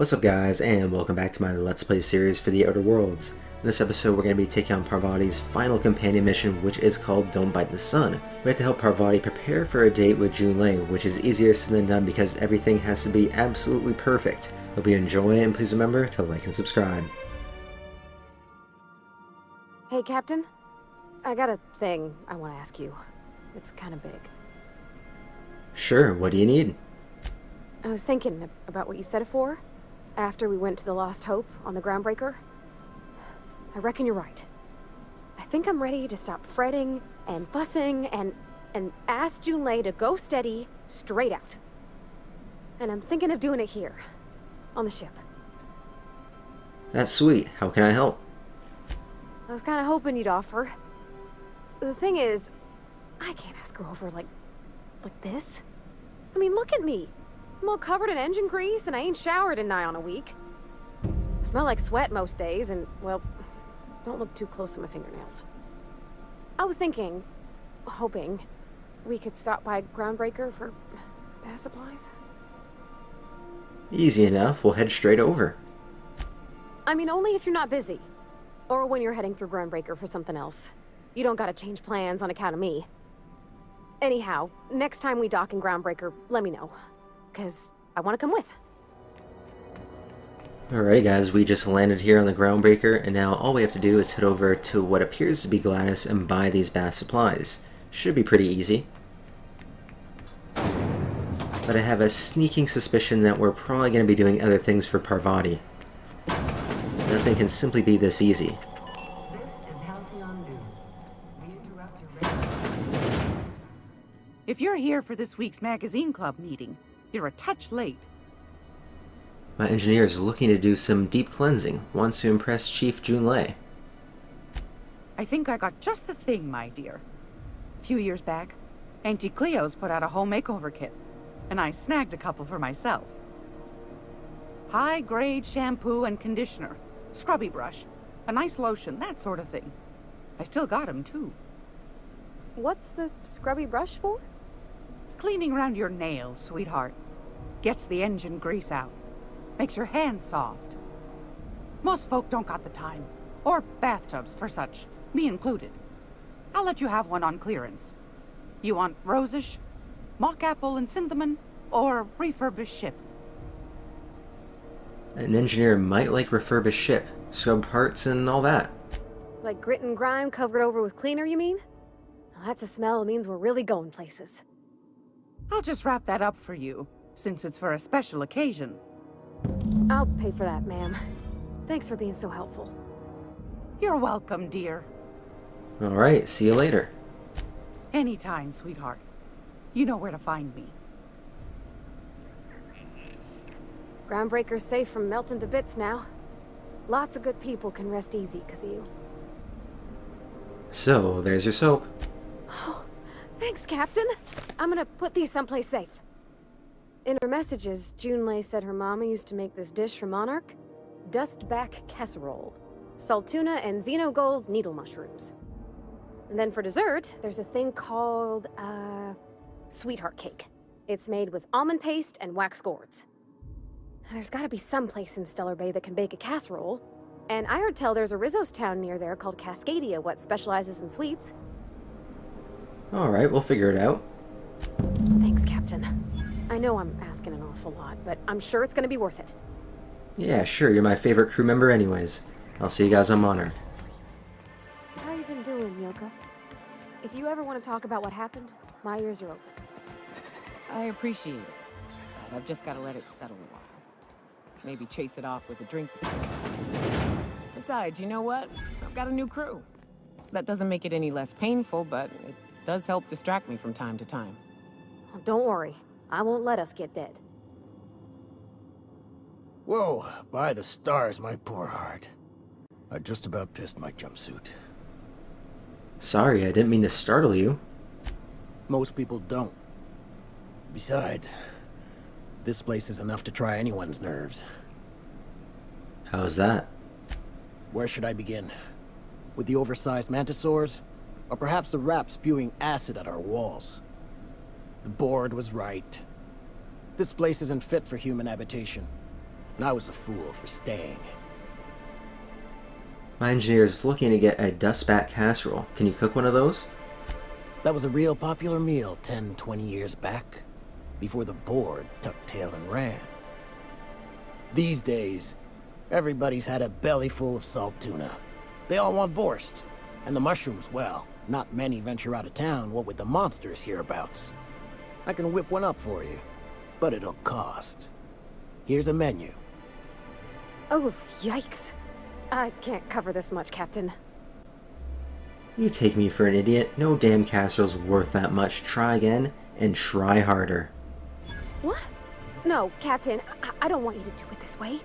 What's up guys and welcome back to my Let's Play series for the Outer Worlds. In this episode we're going to be taking on Parvati's final companion mission which is called Don't Bite the Sun. We have to help Parvati prepare for a date with Junlei which is easier said than done because everything has to be absolutely perfect. Hope you enjoy and please remember to like and subscribe. Hey, Captain. I got a thing I want to ask you. It's kind of big. Sure, what do you need? I was thinking about what you said before, after we went to the Lost Hope on the Groundbreaker. I reckon you're right. I think I'm ready to stop fretting and fussing and and ask Junlei to go steady, straight out. And I'm thinking of doing it here, on the ship. That's sweet. How can I help? I was kind of hoping you'd offer. The thing is, I can't ask her over like, like this. I mean, look at me. I'm all covered in engine grease and I ain't showered in nigh on a week. I smell like sweat most days and, well, don't look too close to my fingernails. I was thinking, hoping, we could stop by Groundbreaker for bath supplies. Easy enough, we'll head straight over. I mean, only if you're not busy. Or when you're heading through Groundbreaker for something else. You don't gotta change plans on account of me. Anyhow, next time we dock in Groundbreaker, let me know. Cause I wanna come with. Alrighty guys, we just landed here on the Groundbreaker, and now all we have to do is head over to what appears to be Gladys and buy these bath supplies. Should be pretty easy. But I have a sneaking suspicion that we're probably going to be doing other things for Parvati. Nothing can simply be this easy. This is Halcyon News. We interrupt your radio. If you're here for this week's magazine club meeting, you're a touch late. My engineer is looking to do some deep cleansing, wants to impress Chief Junlei. I think I got just the thing, my dear. A few years back, Auntie Cleo's put out a home makeover kit, and I snagged a couple for myself. High-grade shampoo and conditioner, scrubby brush, a nice lotion, that sort of thing. I still got 'em too. What's the scrubby brush for? Cleaning around your nails, sweetheart. Gets the engine grease out. Makes your hands soft. Most folk don't got the time. Or bathtubs for such, me included. I'll let you have one on clearance. You want rosish, mock apple and cinnamon, or refurbished ship? An engineer might like refurbished ship, scrub parts and all that. Like grit and grime covered over with cleaner, you mean? Well, that's a smell means we're really going places. I'll just wrap that up for you, since it's for a special occasion. I'll pay for that, ma'am. Thanks for being so helpful. You're welcome, dear. Alright, see you later. Anytime, sweetheart. You know where to find me. Groundbreaker's safe from melting to bits now. Lots of good people can rest easy because of you. So, there's your soap. Oh, thanks, Captain. I'm gonna put these someplace safe. In her messages, Junlei said her mama used to make this dish for Monarch. Dustback casserole. Salt tuna and xenogold needle mushrooms. And then for dessert, there's a thing called, uh, sweetheart cake. It's made with almond paste and wax gourds. There's gotta be some place in Stellar Bay that can bake a casserole. And I heard tell there's a Rizzo's town near there called Cascadia what specializes in sweets. Alright, we'll figure it out. Thanks, Captain. I know I'm asking an awful lot, but I'm sure it's gonna be worth it. Yeah, sure, you're my favorite crew member anyways. I'll see you guys on Monarch. How you been doing, Yoko? If you ever want to talk about what happened, my ears are open. I appreciate it, but I've just got to let it settle a while. Maybe chase it off with a drink. Besides, you know what? I've got a new crew. That doesn't make it any less painful, but it does help distract me from time to time. Well, don't worry. I won't let us get dead. Whoa, by the stars, my poor heart. I just about pissed my jumpsuit. Sorry, I didn't mean to startle you. Most people don't. Besides, this place is enough to try anyone's nerves. How's that? Where should I begin? With the oversized mantisaurs? Or perhaps the rap spewing acid at our walls? The board was right. This place isn't fit for human habitation. and I was a fool for staying. My engineer is looking to get a dustback casserole. Can you cook one of those? That was a real popular meal 10, 20 years back, before the board tucked tail and ran. These days, everybody's had a belly full of salt tuna. They all want borscht. And the mushrooms, well, not many venture out of town, what with the monsters hereabouts. I can whip one up for you, but it'll cost. Here's a menu. Oh, yikes. I can't cover this much, Captain. You take me for an idiot. No damn casserole's worth that much. Try again, and try harder. What? No, Captain, I, I don't want you to do it this way.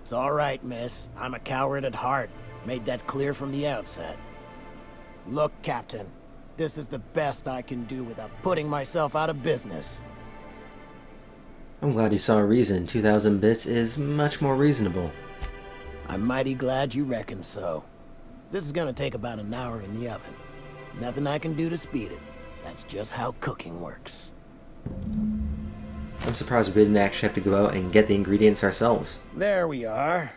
It's all right, miss. I'm a coward at heart. Made that clear from the outset. Look, Captain. This is the best I can do without putting myself out of business. I'm glad you saw a reason. 2,000 bits is much more reasonable. I'm mighty glad you reckon so. This is gonna take about an hour in the oven. Nothing I can do to speed it. That's just how cooking works. I'm surprised we didn't actually have to go out and get the ingredients ourselves. There we are.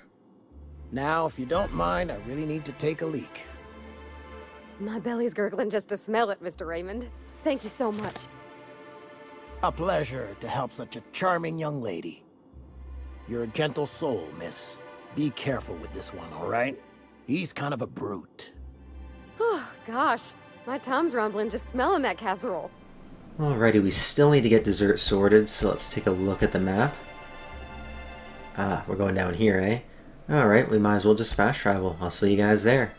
Now, if you don't mind, I really need to take a leak. My belly's gurgling just to smell it, Mr. Raymond. Thank you so much. A pleasure to help such a charming young lady. You're a gentle soul, miss. Be careful with this one, all right? He's kind of a brute. Oh, gosh. My tum's rumbling just smelling that casserole. Alrighty, we still need to get dessert sorted, so let's take a look at the map. Ah, we're going down here, eh? Alright, we might as well just fast travel. I'll see you guys there.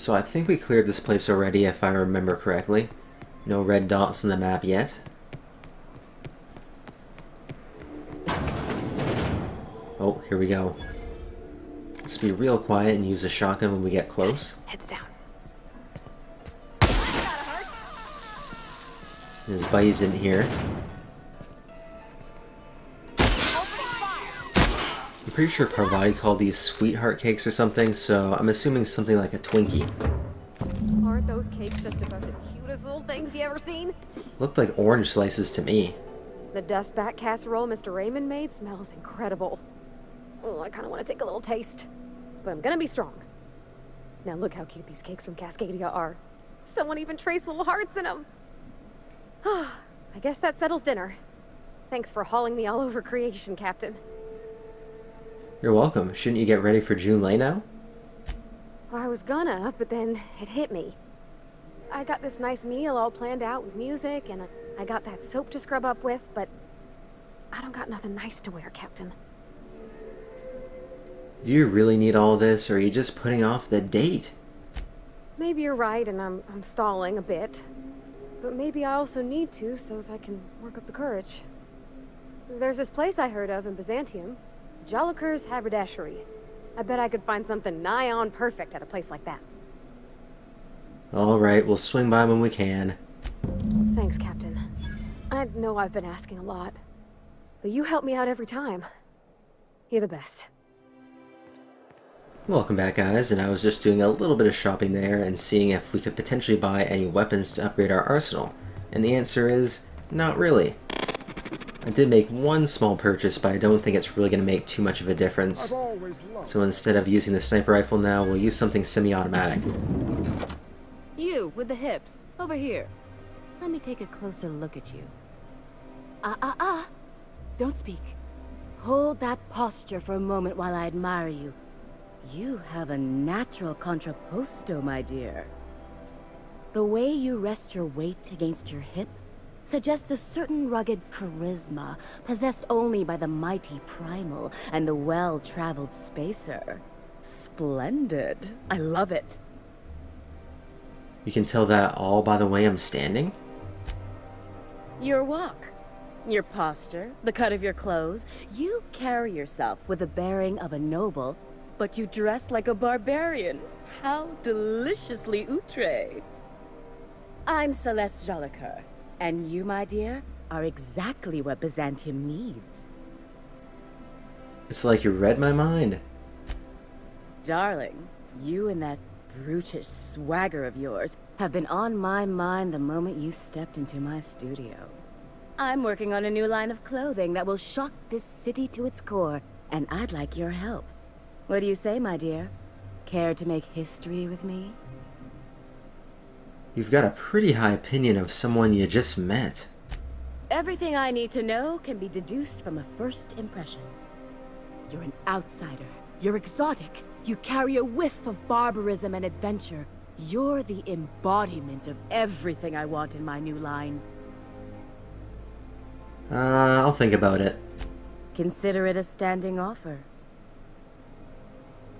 So I think we cleared this place already, if I remember correctly. No red dots on the map yet. Oh, here we go. Let's be real quiet and use the shotgun when we get close. Heads down. His buddies in here. I'm pretty sure Parvati called these sweetheart cakes or something, so I'm assuming something like a Twinkie. Aren't those cakes just about the cutest little things you ever seen? Looked like orange slices to me. The dustback casserole Mr. Raymond made smells incredible. Oh, I kind of want to take a little taste. But I'm gonna be strong. Now look how cute these cakes from Cascadia are. Someone even traced little hearts in them. I guess that settles dinner. Thanks for hauling me all over creation, Captain. You're welcome. Shouldn't you get ready for Junlei now? Well, I was gonna, but then it hit me. I got this nice meal all planned out with music, and I got that soap to scrub up with, but I don't got nothing nice to wear, Captain. Do you really need all this, or are you just putting off the date? Maybe you're right, and I'm, I'm stalling a bit. But maybe I also need to, so as I can work up the courage. There's this place I heard of in Byzantium. Jolicoeur's Haberdashery. I bet I could find something nigh on perfect at a place like that. Alright, we'll swing by when we can. Thanks, Captain. I know I've been asking a lot, but you help me out every time. You're the best. Welcome back guys, and I was just doing a little bit of shopping there and seeing if we could potentially buy any weapons to upgrade our arsenal. And the answer is, not really. I did make one small purchase, but I don't think it's really going to make too much of a difference. So instead of using the sniper rifle now, we'll use something semi-automatic. You, with the hips. Over here. Let me take a closer look at you. Ah, ah, ah. Don't speak. Hold that posture for a moment while I admire you. You have a natural contrapposto, my dear. The way you rest your weight against your hip suggests a certain rugged charisma possessed only by the mighty primal and the well-traveled spacer. Splendid. I love it. You can tell that all by the way I'm standing? Your walk, your posture, the cut of your clothes. You carry yourself with the bearing of a noble, but you dress like a barbarian. How deliciously outre. I'm Celeste Jolicoeur, and you, my dear, are exactly what Byzantium needs. It's like you read my mind. Darling, you and that brutish swagger of yours have been on my mind the moment you stepped into my studio. I'm working on a new line of clothing that will shock this city to its core, and I'd like your help. What do you say, my dear? Care to make history with me? You've got a pretty high opinion of someone you just met. Everything I need to know can be deduced from a first impression. You're an outsider. You're exotic. You carry a whiff of barbarism and adventure. You're the embodiment of everything I want in my new line. Uh, I'll think about it. Consider it a standing offer.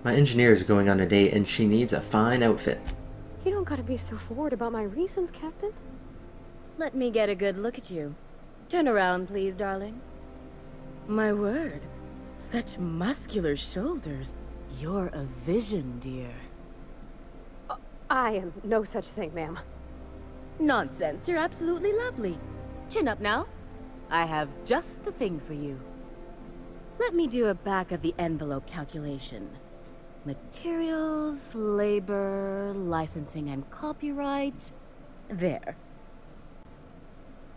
My engineer is going on a date and she needs a fine outfit. You don't gotta be so forward about my reasons, Captain. Let me get a good look at you. Turn around, please, darling. My word. Such muscular shoulders. You're a vision, dear. I am no such thing, ma'am. Nonsense, you're absolutely lovely. Chin up now. I have just the thing for you. Let me do a back of the envelope calculation. Materials, labor, licensing and copyright. There.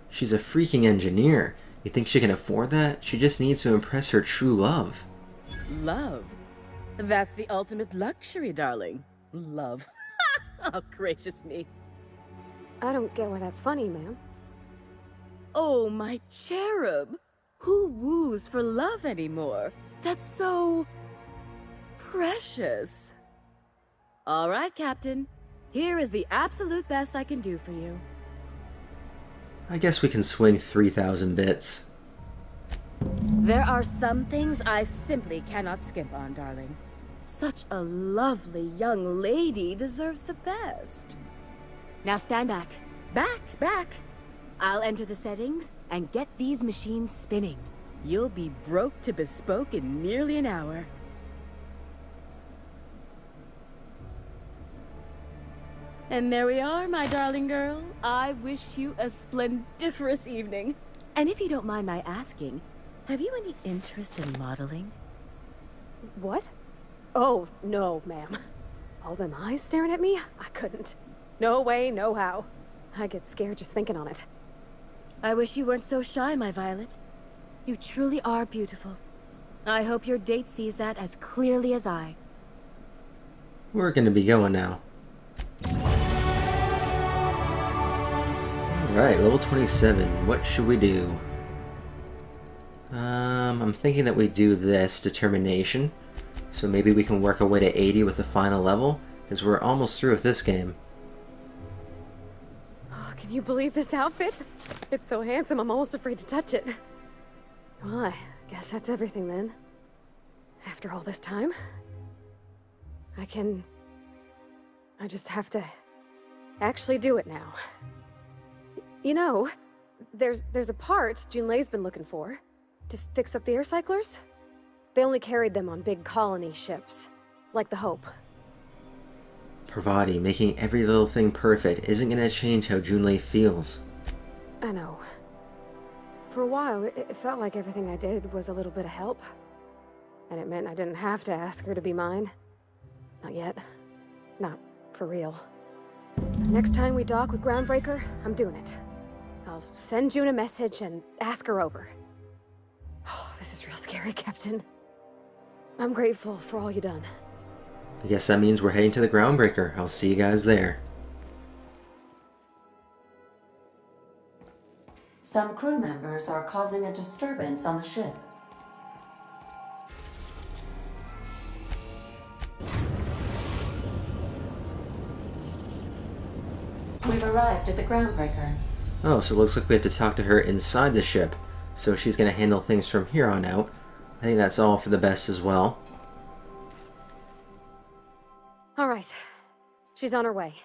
She's a freaking engineer. You think she can afford that? She just needs to impress her true love. Love. That's the ultimate luxury, darling. Love. oh, gracious me. I don't get why that's funny, ma'am. Oh, my cherub. Who woos for love anymore? That's so... precious. All right, Captain. Here is the absolute best I can do for you. I guess we can swing 3,000 bits. There are some things I simply cannot skimp on, darling. Such a lovely young lady deserves the best. Now stand back. Back, back. I'll enter the settings and get these machines spinning. You'll be broke to bespoke in nearly an hour. And there we are, my darling girl. I wish you a splendiferous evening. And if you don't mind my asking, have you any interest in modeling? What? Oh, no, ma'am. All them eyes staring at me? I couldn't. No way, no how. I get scared just thinking on it. I wish you weren't so shy, my Violet. You truly are beautiful. I hope your date sees that as clearly as I. We're gonna be going now. Alright, level 27. What should we do? Um, I'm thinking that we do this, Determination. So maybe we can work our way to 80 with the final level, because we're almost through with this game. Oh, can you believe this outfit? It's so handsome, I'm almost afraid to touch it. Well, I guess that's everything then. After all this time, I can... I just have to actually do it now. You know, there's there's a part Junlei's been looking for to fix up the air cyclers. They only carried them on big colony ships, like the Hope. Parvati, making every little thing perfect isn't gonna change how Junlei feels. I know. For a while, it, it felt like everything I did was a little bit of help. And it meant I didn't have to ask her to be mine. Not yet. Not for real. Next time we dock with Groundbreaker, I'm doing it. I'll send June a message and ask her over. Oh, this is real scary, Captain. I'm grateful for all you've done. I guess that means we're heading to the Groundbreaker. I'll see you guys there. Some crew members are causing a disturbance on the ship. We've arrived at the Groundbreaker. Oh, so it looks like we have to talk to her inside the ship. So she's gonna handle things from here on out. I think that's all for the best as well. All right. She's on her way.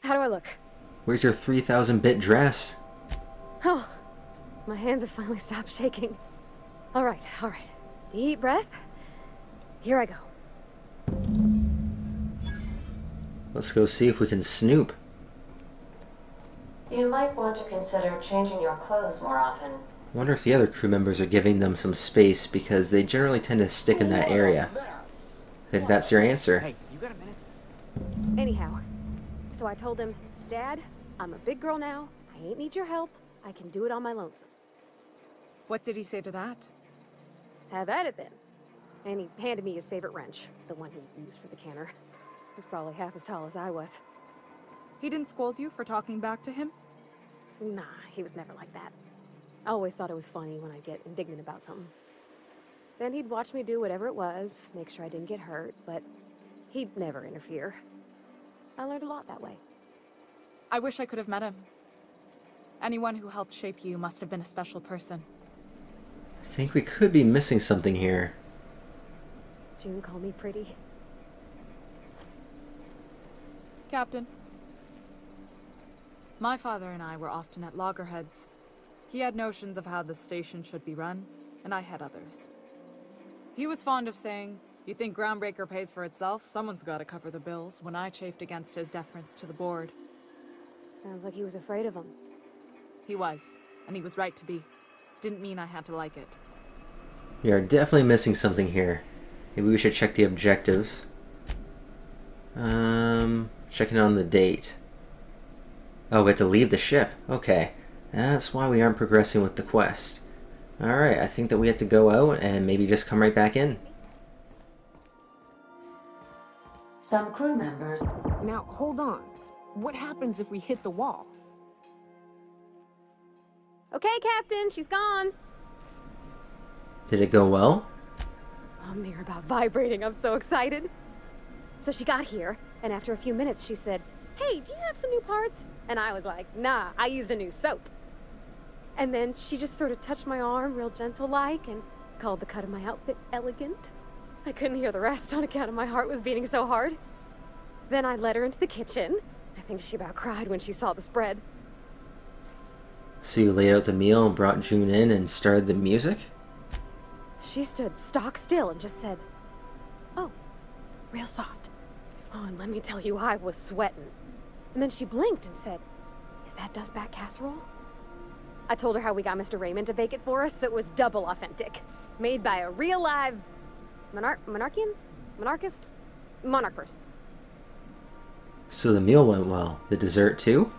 How do I look? Where's your 3000 bit dress? Oh, my hands have finally stopped shaking. All right, all right. Deep breath. Here I go. Let's go see if we can snoop. You might want to consider changing your clothes more often. Wonder if the other crew members are giving them some space because they generally tend to stick in that area. I think that's your answer. Hey, you got a minute? Anyhow, so I told him, Dad, I'm a big girl now. I ain't need your help. I can do it on my lonesome. What did he say to that? Have at it then. And he handed me his favorite wrench, the one he used for the canner. He's probably half as tall as I was. He didn't scold you for talking back to him? Nah, he was never like that. I always thought it was funny when I'd get indignant about something. Then he'd watch me do whatever it was, make sure I didn't get hurt, but he'd never interfere. I learned a lot that way. I wish I could have met him. Anyone who helped shape you must have been a special person. I think we could be missing something here. June called me pretty. Captain. My father and I were often at loggerheads. He had notions of how the station should be run, and I had others. He was fond of saying, You think Groundbreaker pays for itself? Someone's gotta cover the bills, when I chafed against his deference to the board. Sounds like he was afraid of him. He was, and he was right to be. Didn't mean I had to like it. We are definitely missing something here. Maybe we should check the objectives. Um, checking on the date. Oh, we have to leave the ship. Okay. That's why we aren't progressing with the quest. Alright, I think that we have to go out and maybe just come right back in. Some crew members Now, hold on. What happens if we hit the wall? Okay, Captain, she's gone. Did it go well? I'm near about vibrating. I'm so excited. So she got here, and after a few minutes, she said, Hey, do you have some new parts? And I was like, Nah, I used a new soap. And then she just sort of touched my arm, real gentle like, and called the cut of my outfit elegant. I couldn't hear the rest on account of my heart was beating so hard. Then I led her into the kitchen. I think she about cried when she saw the spread. So you laid out the meal and brought June in and started the music? She stood stock still and just said, Oh, real soft. Oh, and let me tell you, I was sweating. And then she blinked and said, Is that dustback casserole? I told her how we got Mr. Raymond to bake it for us, so it was double authentic. Made by a real live monarch monarchian? Monarchist? Monarch person. So the meal went well. The dessert too?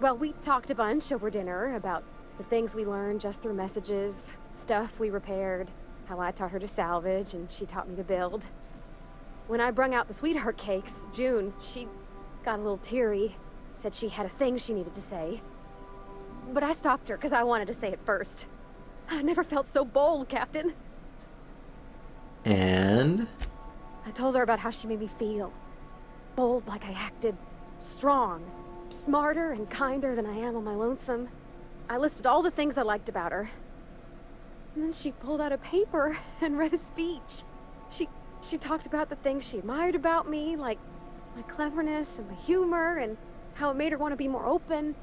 Well, we talked a bunch over dinner about the things we learned just through messages, stuff we repaired, how I taught her to salvage and she taught me to build. When I brung out the sweetheart cakes, June, she got a little teary, said she had a thing she needed to say. But I stopped her because I wanted to say it first. I never felt so bold, Captain. And I told her about how she made me feel. Bold like I acted, strong, smarter and kinder than I am on my lonesome. I listed all the things I liked about her. And then she pulled out a paper and read a speech. She she talked about the things she admired about me, like my cleverness and my humor and how it made her want to be more open.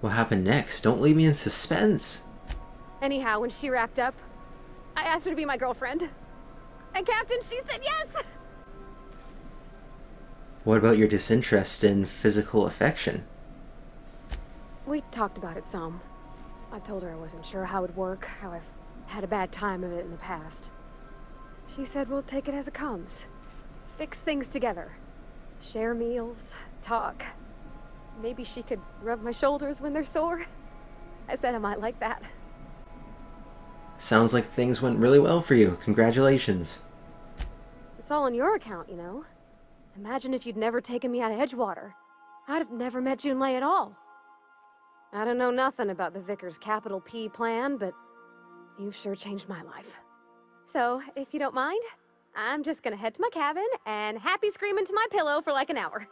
what happened next? Don't leave me in suspense. Anyhow, when she wrapped up, I asked her to be my girlfriend. And Captain, she said yes! What about your disinterest in physical affection? We talked about it some. I told her I wasn't sure how it'd work, how I've had a bad time of it in the past. She said we'll take it as it comes. Fix things together. Share meals, talk. Maybe she could rub my shoulders when they're sore. I said I might like that. Sounds like things went really well for you. Congratulations. It's all on your account, you know. Imagine if you'd never taken me out of Edgewater. I'd have never met Junlei at all. I don't know nothing about the Vicar's capital P plan, but you've sure changed my life. So, if you don't mind, I'm just gonna head to my cabin and happy scream into my pillow for like an hour.